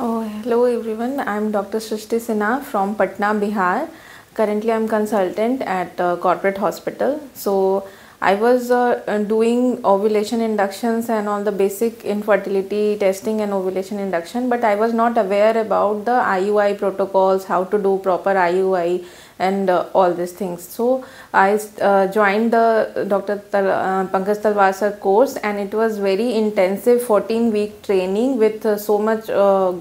Oh, hello everyone. I'm Dr. Srishti Sinha from Patna, Bihar. Currently, I'm consultant at uh, corporate hospital. So, I was uh, uh, doing ovulation inductions and all the basic infertility testing and ovulation induction, but I was not aware about the IUI protocols, how to do proper IUI and uh, all these things. So I uh, joined the Dr. Tal- uh, Pankaj Talwar course and it was very intensive 14 week training with so much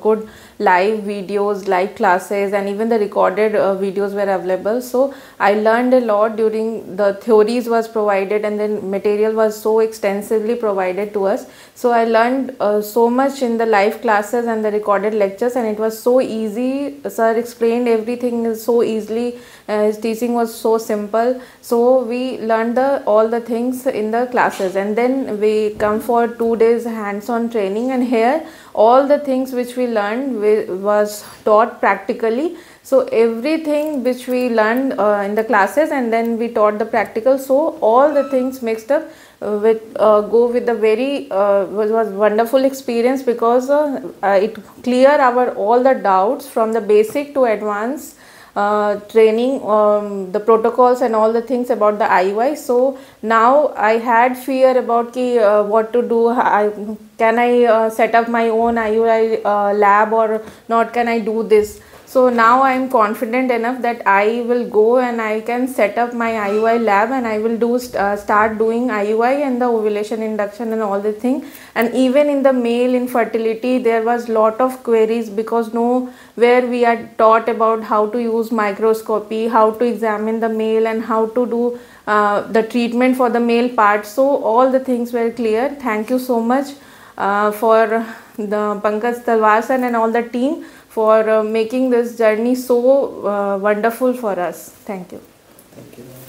good live videos, live classes and even the recorded uh, videos were available. So I learned a lot during the theories was provided and then material was so extensively provided to us. So I learned uh, so much in the live classes and the recorded lectures and it was so easy. Sir explained everything so easily. Uh, his teaching was so simple. So we learned the all the things in the classes. And then we come for two days hands-on training. And here all the things which we learned was taught practically. So everything which we learned uh, in the classes and then we taught the practical. So all the things mixed up uh, with uh, go with the very uh, was, was wonderful experience because uh, uh, it clear our all the doubts from the basic to advanced uh, training um, the protocols and all the things about the IUI. So now I had fear about ki, uh, what to do. I, can I uh, set up my own IUI uh, lab or not? Can I do this? So now I am confident enough that I will go and I can set up my IUI lab and I will do uh, start doing IUI and the ovulation induction and all the thing. And even in the male infertility, there was lot of queries because no where we are taught about how to use microscopy, how to examine the male and how to do uh, the treatment for the male part. So all the things were clear. Thank you so much uh, for the Pankaj Talwar sir and all the team for uh, making this journey so uh, wonderful for us. Thank you. Thank you.